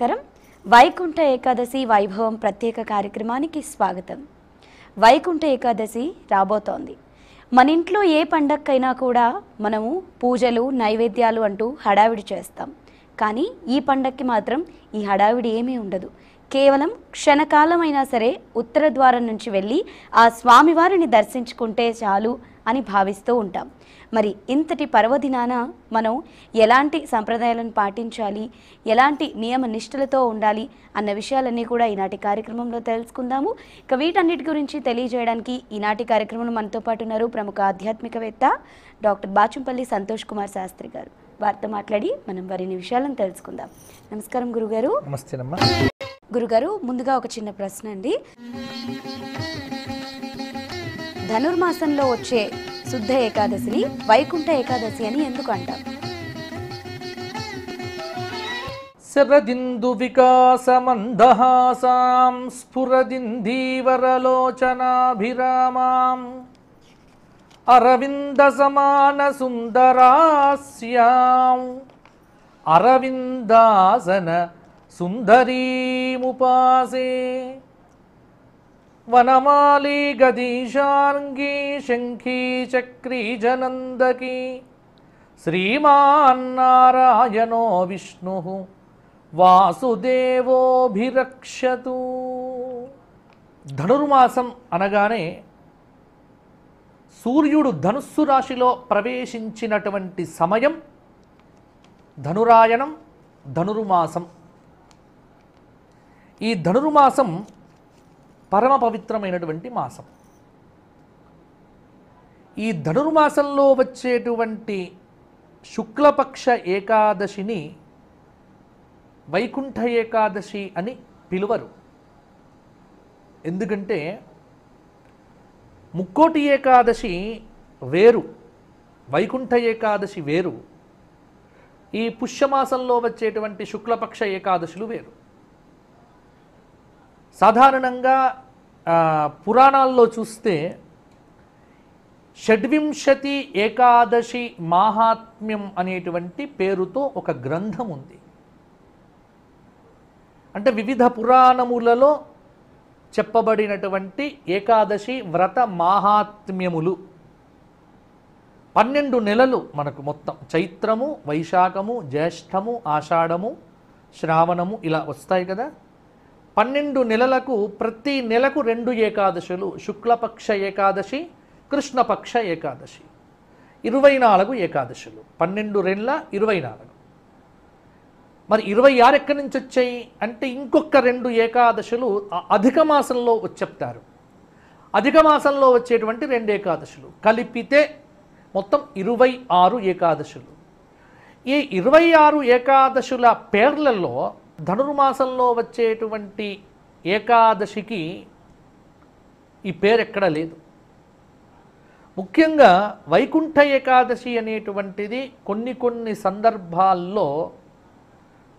నమస్కారం. వైకుంఠ ఏకాదశి వైభవం ప్రత్యేక కార్యక్రమానికి స్వాగతం. వైకుంఠ ఏకాదశి రాబోతోంది. మన ఇంట్లో ఏ పండక్కైనా కూడా మనము పూజలు నైవేద్యాలు అంటూ హడావిడి చేస్తాం. కానీ ఈ పండక్కి మాత్రం ఈ హడావిడి ఏమీ ఉండదు. కేవలం క్షణకాలమైనా సరే ఉత్తర ద్వారం నుంచి వెళ్ళి ఆ స్వామివారిని దర్శించుకుంటే చాలు అని భావిస్తూ ఉంటాం. మరి ఇంతటి పర్వదినాన మనం ఎలాంటి సంప్రదాయాలను పాటించాలి ఎలాంటి నియమ నిష్ఠలతో ఉండాలి అన్న విషయాలన్నీ కూడా ఈనాటి కార్యక్రమంలో తెలుసుకుందాము. ఇక వీటన్నిటి గురించి తెలియజేయడానికి ఈనాటి కార్యక్రమంలో మనతో పాటు ఉన్నారు ప్రముఖ ఆధ్యాత్మికవేత్త డాక్టర్ బాచుంపల్లి సంతోష్ కుమార్ శాస్త్రి గారు. వారితో మాట్లాడి మనం వారిని విషయాలను తెలుసుకుందాం. నమస్కారం గురుగారు. నమస్తేనమ్మా. గురుగారు ముందుగా ఒక చిన్న ప్రశ్న అండి. ధనుర్మాసంలో వచ్చే శుద్ధ ఏకాదశిని వైకుంఠ ఏకాదశి అని ఎందుకు అంటారు శరదిందు వికాసమందహాసాం స్ఫురదిందీవరలోచనాభిరామాం. అరవింద సమాన సుందరాస్యాం అరవిందాసన సుందరీముపాసే వనమాలి గదీశాంగీ శంఖీ చక్రీ జనందకీ. శ్రీమాన్నారాయణో విష్ణు వాసుదేవోభిరక్షతు. ధనుర్మాసం అనగానే సూర్యుడు ధనుస్సు రాశిలో ప్రవేశించినటువంటి సమయం ధనురాయణం ధనుర్మాసం. ఈ ధనుర్మాసం పరమ పవిత్రమైనటువంటి మాసం. ఈ ధనుర్మాసంలో వచ్చేటువంటి శుక్లపక్ష ఏకాదశిని వైకుంఠ ఏకాదశి అని పిలువరు. ఎందుకంటే ముక్కోటి ఏకాదశి వేరు వైకుంఠ ఏకాదశి వేరు ఈ పుష్యమాసంలో వచ్చేటువంటి శుక్లపక్ష ఏకాదశులు వేరు. సాధారణంగా పురాణాల్లో చూస్తే షడ్వింశతి ఏకాదశి మాహాత్మ్యం అనేటువంటి పేరుతో ఒక గ్రంథం ఉంది. అంటే వివిధ పురాణములలో చెప్పబడినటువంటి ఏకాదశి వ్రత మాహాత్మ్యములు. పన్నెండు నెలలు మనకు మొత్తం. చైత్రము వైశాఖము జ్యేష్ఠము ఆషాఢము శ్రావణము ఇలా వస్తాయి కదా. పన్నెండు నెలలకు ప్రతి నెలకు రెండు ఏకాదశులు శుక్లపక్ష ఏకాదశి కృష్ణపక్ష ఏకాదశి. ఇరవై నాలుగు ఏకాదశులు. పన్నెండు రెండ్ల ఇరవై నాలుగు. మరి ఇరవై ఆరు ఎక్కడి నుంచి వచ్చాయి? అంటే ఇంకొక రెండు ఏకాదశులు అధిక మాసంలో వచ్చి చెప్తారు అధిక మాసంలో వచ్చేటువంటి రెండు ఏకాదశులు. కలిపితే మొత్తం ఇరవై ఆరు ఏకాదశులు. ఈ ఇరవై ఆరు ఏకాదశుల పేర్లలో ధనుర్మాసంలో వచ్చేటువంటి ఏకాదశికి ఈ పేరు ఎక్కడ లేదు. ముఖ్యంగా వైకుంఠ ఏకాదశి అనేటువంటిది కొన్ని కొన్ని సందర్భాల్లో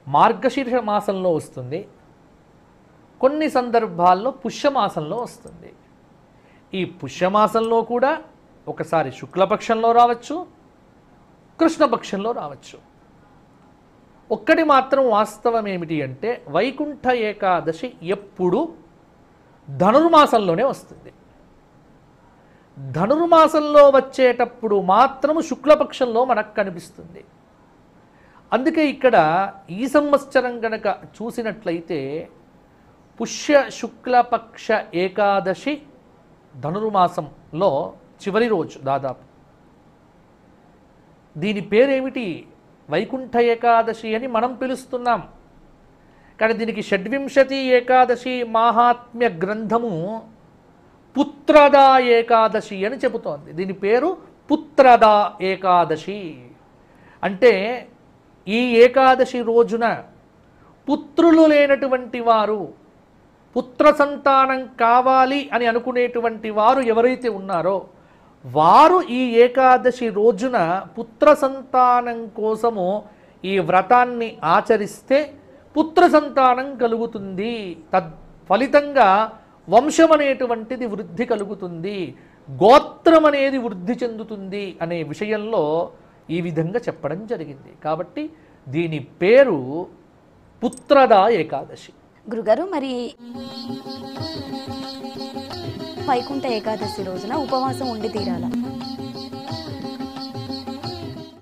మార్గశీర్ష మాసంలో వస్తుంది. కొన్ని సందర్భాల్లో పుష్యమాసంలో వస్తుంది. ఈ పుష్యమాసంలో కూడా ఒకసారి శుక్లపక్షంలో రావచ్చు కృష్ణపక్షంలో రావచ్చు. ఒక్కటి మాత్రం వాస్తవం ఏమిటి అంటే వైకుంఠ ఏకాదశి ఎప్పుడు ధనుర్మాసంలోనే వస్తుంది. ధనుర్మాసంలో వచ్చేటప్పుడు మాత్రము శుక్లపక్షంలో మనకు కనిపిస్తుంది. అందుకే ఇక్కడ ఈ సంవత్సరం గనక చూసినట్లయితే పుష్య శుక్లపక్ష ఏకాదశి ధనుర్మాసంలో చివరి రోజు దాదాపు. దీని పేరేమిటి? వైకుంఠ ఏకాదశి అని మనం పిలుస్తున్నాం. కానీ దీనికి షడ్వింశతి ఏకాదశి మాహాత్మ్య గ్రంథము పుత్రదా ఏకాదశి అని చెబుతోంది. దీని పేరు పుత్రదా ఏకాదశి. అంటే ఈ ఏకాదశి రోజున పుత్రులు లేనటువంటి వారు పుత్ర సంతానం కావాలి అని అనుకునేటువంటి వారు ఎవరైతే ఉన్నారో వారు ఈ ఏకాదశి రోజున పుత్ర సంతానం కోసము ఈ వ్రతాన్ని ఆచరిస్తే పుత్ర సంతానం కలుగుతుంది. తద్ ఫలితంగా వంశం అనేటువంటిది వృద్ధి కలుగుతుంది. గోత్రం అనేది వృద్ధి చెందుతుంది అనే విషయంలో ఈ విధంగా చెప్పడం జరిగింది. కాబట్టి దీని పేరు పుత్రదా ఏకాదశి. గురుగారు మరి వైకుంఠ ఏకాదశి రోజున ఉపవాసం ఉండి తీరాల.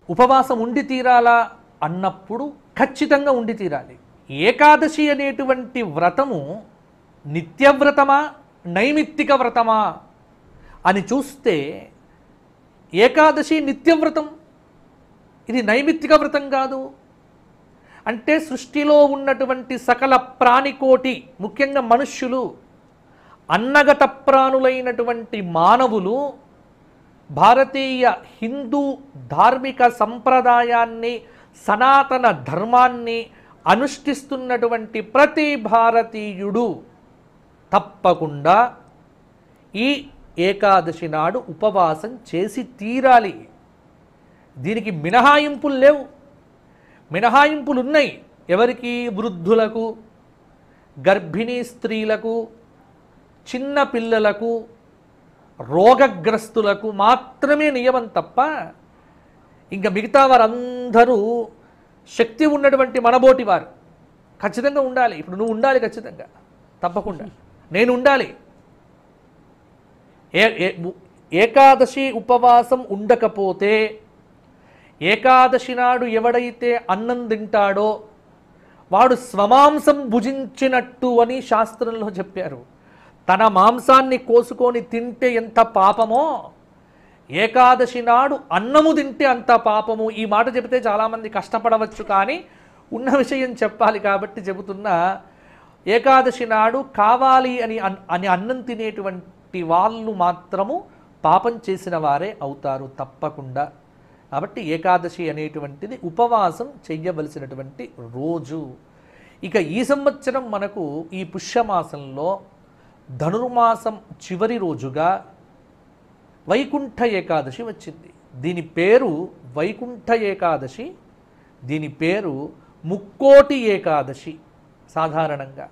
ఉపవాసం ఉండి తీరాలా అన్నప్పుడు ఖచ్చితంగా ఉండి తీరాలి. ఏకాదశి అనేటువంటి వ్రతము నిత్యవ్రతమా నైమిత్తిక వ్రతమా అని చూస్తే ఏకాదశి నిత్యవ్రతం. ఇది నైమిత్తిక వ్రతం కాదు. అంటే సృష్టిలో ఉన్నటువంటి సకల ప్రాణికోటి ముఖ్యంగా మనుష్యులు అన్నగత ప్రాణులైనటువంటి మానవులు భారతీయ హిందూ ధార్మిక సంప్రదాయాన్ని సనాతన ధర్మాన్ని అనుష్ఠిస్తున్నటువంటి ప్రతి భారతీయుడు తప్పకుండా ఈ ఏకాదశి నాడు ఉపవాసం చేసి తీరాలి. దీనికి మినహాయింపులు లేవు. మినహాయింపులు ఉన్నాయి ఎవరికి వృద్ధులకు గర్భిణీ స్త్రీలకు చిన్న పిల్లలకు రోగగ్రస్తులకు మాత్రమే నియమం తప్ప ఇంకా మిగతా వారందరూ శక్తి ఉన్నటువంటి మనబోటి వారు. ఖచ్చితంగా ఉండాలి. ఇప్పుడు నువ్వు ఉండాలి ఖచ్చితంగా. తప్పకుండా. నేను ఉండాలి. ఏ ఏ- ఏకాదశి ఉపవాసం ఉండకపోతే ఏకాదశి నాడు ఎవడైతే అన్నం తింటాడో వాడు స్వమాంసం భుజించినట్టు అని శాస్త్రంలో చెప్పారు. తన మాంసాన్ని కోసుకొని తింటే ఎంత పాపమో? ఏకాదశి నాడు అన్నము తింటే అంత పాపము. ఈ మాట చెబితే చాలామంది కష్టపడవచ్చు కానీ ఉన్న విషయం చెప్పాలి కాబట్టి చెబుతున్నా ఏకాదశి నాడు కావాలి అని అని అన్నం తినేటువంటి వాళ్ళు మాత్రము పాపం చేసిన వారే అవుతారు తప్పకుండా. కాబట్టి ఏకాదశి అనేటువంటిది ఉపవాసం చెయ్యవలసినటువంటి రోజు. ఇక ఈ సంవత్సరం మనకు ఈ పుష్యమాసంలో ధనుర్మాసం చివరి రోజుగా వైకుంఠ ఏకాదశి వచ్చింది. దీని పేరు వైకుంఠ ఏకాదశి దీని పేరు ముక్కోటి ఏకాదశి సాధారణంగా.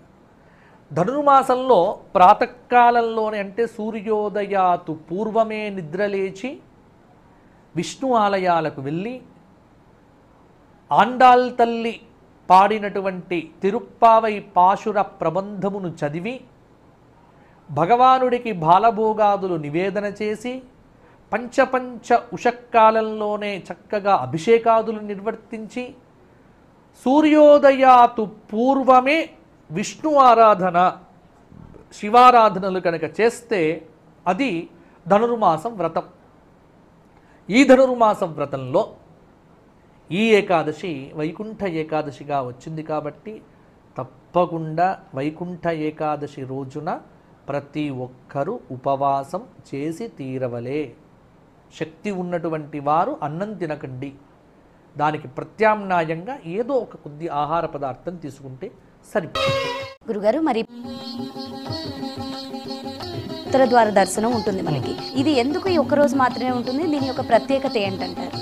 ధనుర్మాసంలో ప్రాతకాలంలోనే అంటే సూర్యోదయాతు పూర్వమే నిద్రలేచి విష్ణు ఆలయాలకు వెళ్ళి ఆండాల్ తల్లి పాడినటువంటి తిరుప్పావై పాశుర ప్రబంధమును చదివి భగవానుడికి బాలభోగాదులు నివేదన చేసి పంచపంచ ఉషక్కాలంలోనే చక్కగా అభిషేకాదులు నిర్వర్తించి సూర్యోదయాతు పూర్వమే విష్ణు ఆరాధన శివారాధనలు కనుక చేస్తే అది ధనుర్మాసం వ్రతం. ఈ ధనుర్మాసం వ్రతంలో ఈ ఏకాదశి వైకుంఠ ఏకాదశిగా వచ్చింది కాబట్టి తప్పకుండా వైకుంఠ ఏకాదశి రోజున ప్రతి ఒక్కరూ ఉపవాసం చేసి తీరవలే. శక్తి ఉన్నటువంటి వారు అన్నం తినకండి. దానికి ప్రత్యామ్నాయంగా ఏదో ఒక కొద్ది ఆహార పదార్థం తీసుకుంటే సరిపోతుంది. గురుగారు మరి ఉత్తర ద్వార దర్శనం ఉంటుంది మనకి. ఇది ఎందుకు ఈ ఒక్క రోజు మాత్రమే ఉంటుంది? దీని యొక్క ప్రత్యేకత ఏంటంటారు?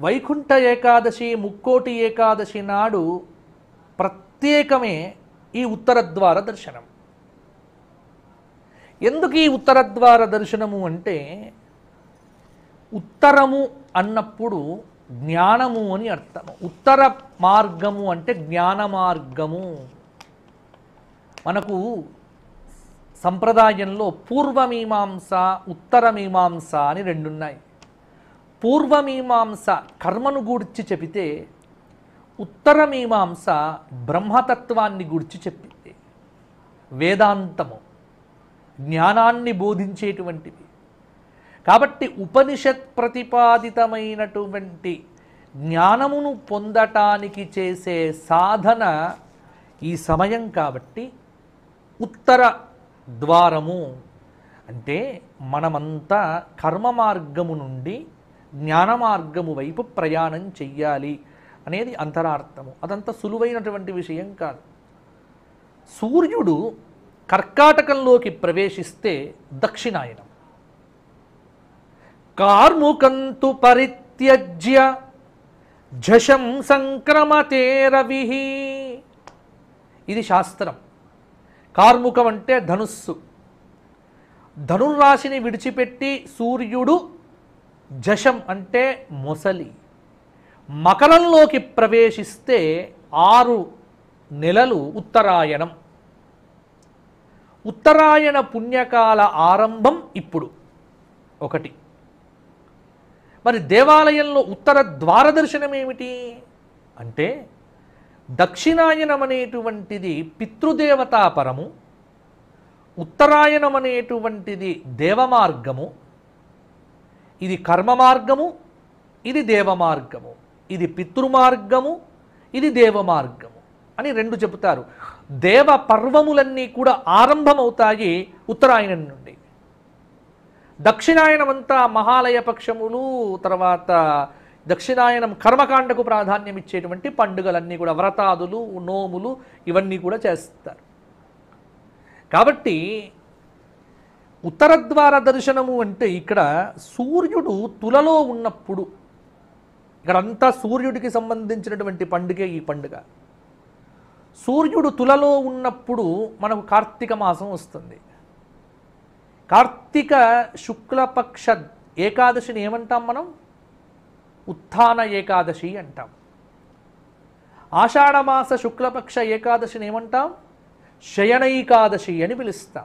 వైకుంఠ ఏకాదశి ముక్కోటి ఏకాదశి నాడు ప్రత్యేకమే ఈ ఉత్తర ద్వార దర్శనం. ఎందుకు ఈ ఉత్తర ద్వార దర్శనము అంటే ఉత్తరము అన్నప్పుడు జ్ఞానము అని అర్థం ఉత్తర మార్గము అంటే జ్ఞాన మార్గము. మనకు సంప్రదాయంలో పూర్వమీమాంస ఉత్తరమీమాంస అని రెండున్నాయి. పూర్వమీమాంస కర్మను గూర్చి చెబితే ఉత్తరమీమాంస బ్రహ్మతత్వాన్ని గూర్చి చెప్పింది. వేదాంతము. జ్ఞానాన్ని బోధించేటువంటివి కాబట్టి ఉపనిషత్ ప్రతిపాదితమైనటువంటి జ్ఞానమును పొందటానికి చేసే సాధన ఈ సమయం కాబట్టి ఉత్తర ద్వారము. అంటే మనమంతా కర్మ మార్గము నుండి జ్ఞాన మార్గము వైపు ప్రయాణం చెయ్యాలి అనేది అంతరార్థము. అదంత సులువైనటువంటి విషయం కాదు. సూర్యుడు కర్కాటకంలోకి ప్రవేశిస్తే దక్షిణాయనం. కార్ముకంతు పరిత్యజ్య జషం సంక్రమతే రవి ఇది శాస్త్రం. కార్ముకం అంటే ధనుస్సు. ధనుర్రాశిని విడిచిపెట్టి సూర్యుడు జషం అంటే మొసలి. మకరంలోకి ప్రవేశిస్తే ఆరు నెలలు ఉత్తరాయణం. ఉత్తరాయణ పుణ్యకాల ఆరంభం ఇప్పుడు. ఒకటి. మరి దేవాలయంలో ఉత్తర ద్వార దర్శనం ఏమిటి? అంటే దక్షిణాయనం అనేటువంటిది పితృదేవతాపరము ఉత్తరాయణం అనేటువంటిది దేవమార్గము ఇది కర్మ మార్గము ఇది దేవ మార్గము ఇది పితృమార్గము ఇది దేవ మార్గము అని రెండు చెబుతారు. దేవ పర్వములన్నీ కూడా ఆరంభమవుతాయి ఉత్తరాయణం నుండి. దక్షిణాయనమంతా మహాలయ పక్షములు తర్వాత దక్షిణాయనం కర్మకాండకు ప్రాధాన్యం ఇచ్చేటువంటి పండుగలన్నీ కూడా వ్రతాదులు నోములు ఇవన్నీ కూడా చేస్తారు. కాబట్టి ఉత్తరద్వార దర్శనము అంటే ఇక్కడ సూర్యుడు తులలో ఉన్నప్పుడు ఇక్కడంతా సూర్యుడికి సంబంధించినటువంటి పండుగే ఈ పండుగ. సూర్యుడు తులలో ఉన్నప్పుడు మనకు కార్తీక మాసం వస్తుంది. కార్తీక శుక్లపక్ష ఏకాదశిని ఏమంటాం మనం? ఉత్థాన ఏకాదశి అంటాం. ఆషాఢమాస శుక్లపక్ష ఏకాదశిని ఏమంటాం? శయనైకాదశి అని పిలుస్తాం.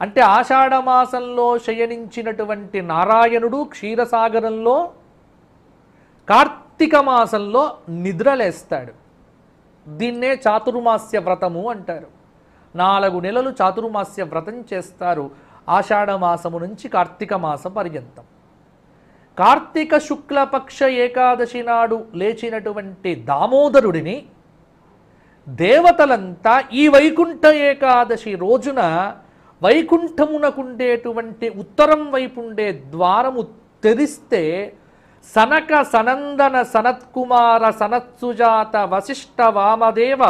అంటే ఆషాఢమాసంలో శయనించినటువంటి నారాయణుడు క్షీరసాగరంలో కార్తీక మాసంలో నిద్రలేస్తాడు. దీన్నే చాతుర్మాస్య వ్రతము అంటారు. నాలుగు నెలలు చాతుర్మాస్య వ్రతం చేస్తారు. ఆషాఢమాసము నుంచి కార్తీక మాసం పర్యంతం. కార్తీక శుక్లపక్ష ఏకాదశి నాడు లేచినటువంటి దామోదరుడిని దేవతలంతా ఈ వైకుంఠ ఏకాదశి రోజున వైకుంఠమునకుండేటువంటి ఉత్తరం వైపుండే ద్వారము తెరిస్తే సనక సనందన సనత్కుమార సనత్సుజాత వశిష్ఠ వామదేవ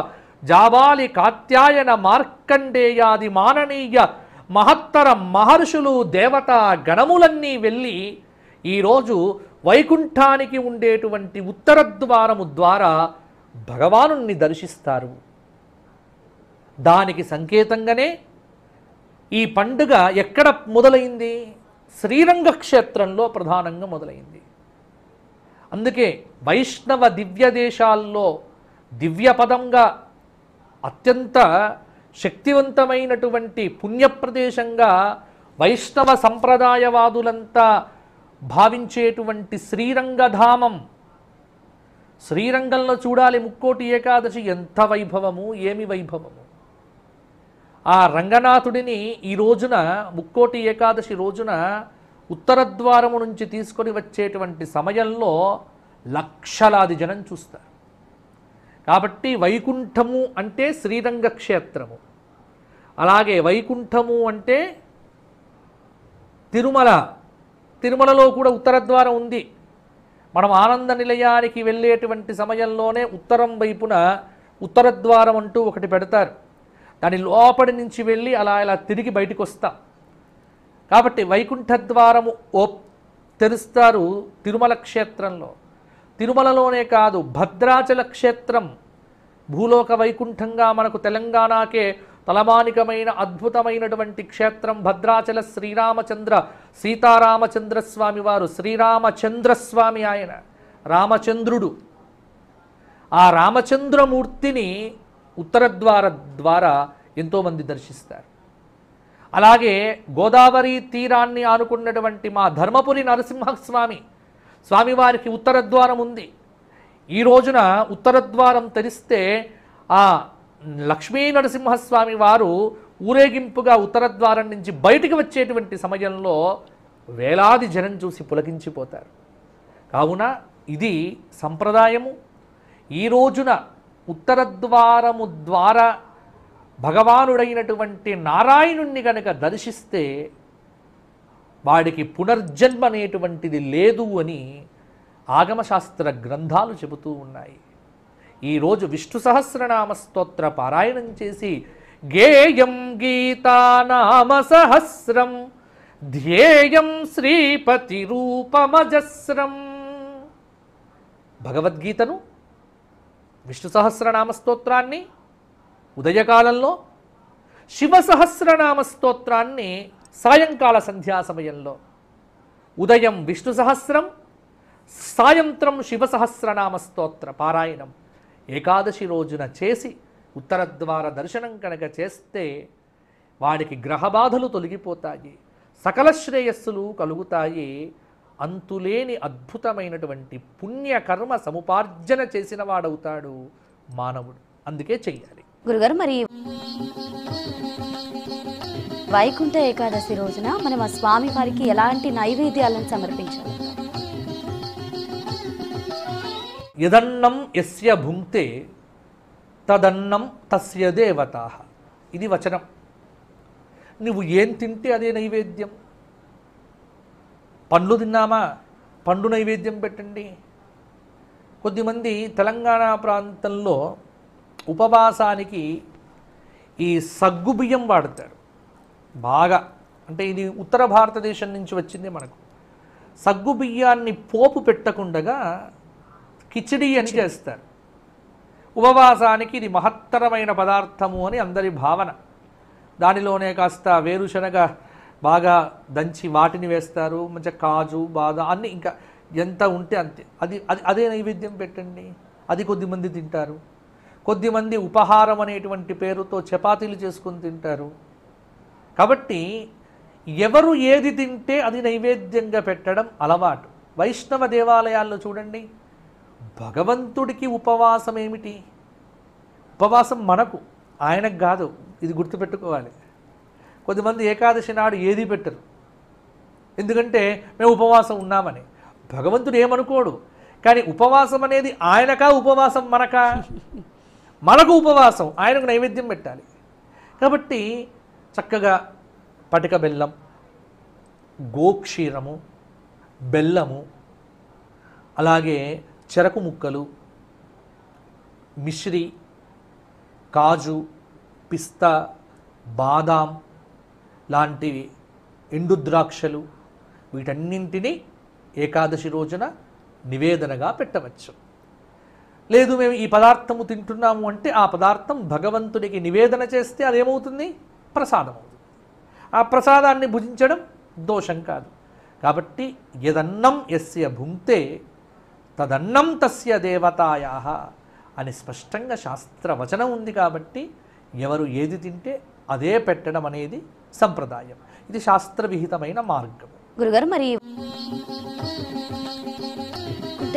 జాబాలి కాత్యాయన మార్కండేయాది మాననీయ మహత్తర మహర్షులు దేవతా గణములన్నీ వెళ్ళి ఈరోజు వైకుంఠానికి ఉండేటువంటి ఉత్తర ద్వారము ద్వారా భగవానుణ్ణి దర్శిస్తారు. దానికి సంకేతంగానే ఈ పండుగ ఎక్కడ మొదలైంది? శ్రీరంగ క్షేత్రంలో ప్రధానంగా మొదలైంది. అందుకే వైష్ణవ దివ్య దేశాల్లో దివ్యపదంగా అత్యంత శక్తివంతమైనటువంటి పుణ్యప్రదేశంగా వైష్ణవ సంప్రదాయవాదులంతా భావించేటువంటి శ్రీరంగధామం. శ్రీరంగంలో చూడాలి ముక్కోటి ఏకాదశి ఎంత వైభవము ఏమి వైభవము? ఆ రంగనాథుడిని ఈ రోజున ముక్కోటి ఏకాదశి రోజున ఉత్తర ద్వారము నుంచి తీసుకొని వచ్చేటువంటి సమయంలో లక్షలాది జనం చూస్తారు. కాబట్టి వైకుంఠము అంటే శ్రీరంగ క్షేత్రము అలాగే వైకుంఠము అంటే తిరుమల. తిరుమలలో కూడా ఉత్తర ద్వారం ఉంది. మనం ఆనంద నిలయానికి వెళ్ళేటువంటి సమయంలోనే ఉత్తరం వైపున ఉత్తర ద్వారం అంటూ ఒకటి పెడతారు. దాని లోపటి నుంచి వెళ్ళి అలా ఇలా తిరిగి బయటకు వస్తాం. కాబట్టి వైకుంఠ ద్వారము ఓ తెరుస్తారు తిరుమల క్షేత్రంలో. తిరుమలలోనే కాదు భద్రాచల క్షేత్రం. భూలోక వైకుంఠంగా మనకు తెలంగాణకే తలమానికమైన అద్భుతమైనటువంటి క్షేత్రం భద్రాచల శ్రీరామచంద్ర సీతారామచంద్ర స్వామి వారు శ్రీరామచంద్రస్వామి ఆయన రామచంద్రుడు. ఆ రామచంద్రమూర్తిని ఉత్తరద్వార ద్వారా ఎంతోమంది దర్శిస్తారు. అలాగే గోదావరి తీరాన్ని ఆనుకున్నటువంటి మా ధర్మపురి నరసింహస్వామి స్వామివారికి ఉత్తరద్వారం ఉంది. ఈ రోజున ఉత్తరద్వారం తెరిస్తే ఆ లక్ష్మీ నరసింహస్వామి వారు ఊరేగింపుగా ఉత్తరద్వారం నుంచి బయటికి వచ్చేటువంటి సమయంలో వేలాది జనం చూసి పులకించిపోతారు. కావున ఇది సంప్రదాయము. ఈ రోజున ఉత్తరద్వారము ద్వారా భగవానుడైనటువంటి నారాయణుణ్ణి కనుక దర్శిస్తే వాడికి పునర్జన్మ అనేటువంటిది లేదు అని ఆగమశాస్త్ర గ్రంథాలు చెబుతూ ఉన్నాయి. ఈరోజు విష్ణు సహస్రనామ స్తోత్ర పారాయణం చేసి గేయం గీతానామ సహస్రం ధ్యేయం శ్రీపతి రూపమజస్రం. భగవద్గీతను విష్ణు సహస్రనామ స్తోత్రాన్ని ఉదయకాలంలో శివ సహస్రనామ స్తోత్రాన్ని సాయంకాల సంధ్యా సమయంలో ఉదయం విష్ణు సహస్రం సాయంత్రం శివ సహస్రనామ స్తోత్ర పారాయణం. ఏకాదశి రోజున చేసి ఉత్తరద్వార దర్శనం కనుక చేస్తే వాడికి గ్రహబాధలు తొలగిపోతాయి. సకల శ్రేయస్సులు కలుగుతాయి. అంతులేని అద్భుతమైనటువంటి పుణ్యకర్మ సముపార్జన చేసిన వాడవుతాడు మానవుడు. అందుకే చెయ్యాలి. గురుగారు మరి వైకుంఠ ఏకాదశి రోజున మనం ఆ స్వామి వారికి ఎలాంటి నైవేద్యాలను సమర్పించాలి? యదన్నం యస్య భుంక్తే తదన్నం తస్య దేవత. ఇది వచనం. నువ్వు ఏం తింటే అదే నైవేద్యం. పండ్లు తిన్నామా? పండు నైవేద్యం పెట్టండి. కొద్దిమంది తెలంగాణ ప్రాంతంలో ఉపవాసానికి ఈ సగ్గు బియ్యం వాడతారు. బాగా అంటే ఇది ఉత్తర భారతదేశం నుంచి వచ్చింది మనకు. సగ్గు బియ్యాన్ని పోపు పెట్టకుండగా కిచిడి అని చేస్తారు. ఉపవాసానికి ఇది మహత్తరమైన పదార్థము అని అందరి భావన. దానిలోనే కాస్త వేరుశనగ బాగా దంచి వాటిని వేస్తారు మంచిగా కాజు బాదం అన్నీ ఇంకా ఎంత ఉంటే అంతే. అది అది అదే నైవేద్యం పెట్టండి. అది కొద్దిమంది తింటారు. కొద్దిమంది ఉపహారం అనేటువంటి పేరుతో చపాతీలు చేసుకొని తింటారు. కాబట్టి ఎవరు ఏది తింటే అది నైవేద్యంగా పెట్టడం అలవాటు. వైష్ణవ దేవాలయాల్లో చూడండి భగవంతుడికి ఉపవాసం ఏమిటి? ఉపవాసం మనకు ఆయనకు కాదు ఇది గుర్తుపెట్టుకోవాలి. కొద్దిమంది ఏకాదశి నాడు ఏది పెట్టరు? ఎందుకంటే మేము ఉపవాసం ఉన్నామని. భగవంతుడు ఏమనుకోడు? కానీ ఉపవాసం అనేది ఆయనకా ఉపవాసం మనకా? మనకు ఉపవాసం ఆయనకు నైవేద్యం పెట్టాలి. కాబట్టి చక్కగా పటిక బెల్లం గోక్షీరము బెల్లము అలాగే చెరకు ముక్కలు మిశ్రి కాజు పిస్తా బాదాం లాంటివి ఎండు ద్రాక్షలు వీటన్నింటినీ ఏకాదశి రోజున నివేదనగా పెట్టవచ్చు. లేదు మేము ఈ పదార్థము తింటున్నాము అంటే ఆ పదార్థం భగవంతుడికి నివేదన చేస్తే అదేమవుతుంది? ప్రసాదం అవుతుంది ఆ ప్రసాదాన్ని భుజించడం దోషం కాదు. కాబట్టి యదన్నం యస్య భుంక్తే తదన్నం తస్య దేవతాయా అని స్పష్టంగా శాస్త్రవచనం ఉంది కాబట్టి ఎవరు ఏది తింటే అదే పెట్టడం అనేది సంప్రదాయం. ఇది శాస్త్రవిహితమైన మార్గం. గురుగారు మరి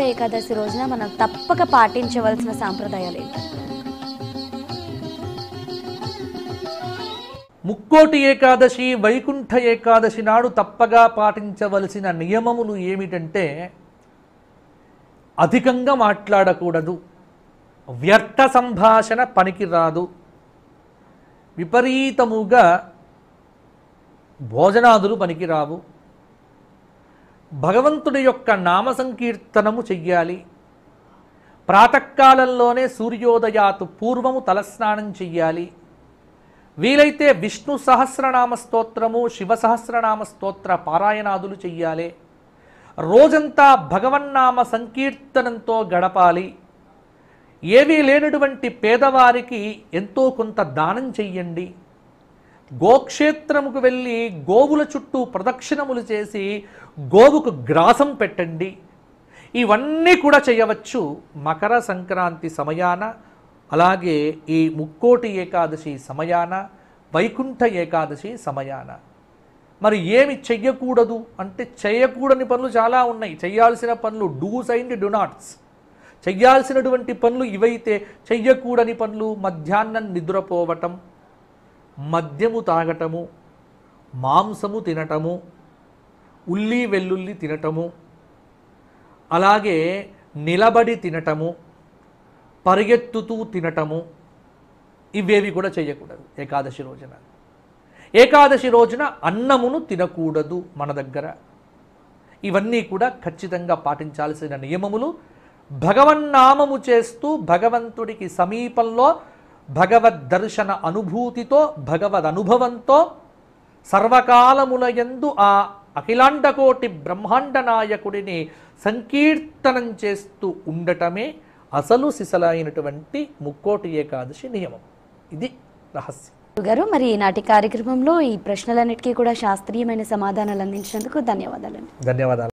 ఏకాదశి రోజున మనం తప్పక పాటించవలసిన సాంప్రదాయాలు ముక్కోటి ఏకాదశి వైకుంఠ ఏకాదశి నాడు తప్పగా పాటించవలసిన నియమములు ఏమిటంటే అధికంగా మాట్లాడకూడదు వ్యర్థ సంభాషణ పనికిరాదు విపరీతముగా భోజనాదులు పనికిరావు భగవంతుడి యొక్క నామ సంకీర్తనము చెయ్యాలి. ప్రాతకాలంలోనే సూర్యోదయాతు పూర్వము తలస్నానం చెయ్యాలి. వీలైతే విష్ణు సహస్రనామ స్తోత్రము శివ సహస్రనామ స్తోత్ర పారాయణాదులు చెయ్యాలి. రోజంతా భగవన్నామ సంకీర్తనంతో గడపాలి. ఏవీ లేనటువంటి పేదవారికి ఎంతో కొంత దానం చెయ్యండి. గోక్షేత్రముకు వెళ్ళి గోవుల చుట్టూ ప్రదక్షిణములు చేసి గోవుకు గ్రాసం పెట్టండి. ఇవన్నీ కూడా చేయవచ్చు మకర సంక్రాంతి సమయాన అలాగే ఈ ముక్కోటి ఏకాదశి సమయాన వైకుంఠ ఏకాదశి సమయాన. మరి ఏమి చెయ్యకూడదు అంటే చేయకూడని పనులు చాలా ఉన్నాయి. చేయాల్సిన పనులు డూస్ అండ్ డు నాట్స్. చెయ్యాల్సినటువంటి పనులు ఇవైతే చెయ్యకూడని పనులు మధ్యాహ్నం నిద్రపోవటం మద్యము తాగటము మాంసము తినటము ఉల్లి వెల్లుల్లి తినటము అలాగే నిలబడి తినటము పరిగెత్తుతూ తినటము ఇవేవి కూడా చేయకూడదు ఏకాదశి రోజున. ఏకాదశి రోజున అన్నమును తినకూడదు మన దగ్గర. ఇవన్నీ కూడా ఖచ్చితంగా పాటించాల్సిన నియమములు. భగవన్నామము చేస్తూ భగవంతుడికి సమీపంలో భగవద్ దర్శన అనుభూతితో భగవద్ అనుభవంతో సర్వకాలములయందు ఆ అఖిలాండకోటి బ్రహ్మాండ నాయకుడిని సంకీర్తనం చేస్తూ ఉండటమే అసలు సిసలైనటువంటి ముక్కోటి ఏకాదశి నియమం. ఇది రహస్యం. గారు మరి ఈనాటి కార్యక్రమంలో ఈ ప్రశ్నలన్నిటికీ కూడా శాస్త్రీయమైన సమాధానాలు అందించినందుకు ధన్యవాదాలు ధన్యవాదాలు.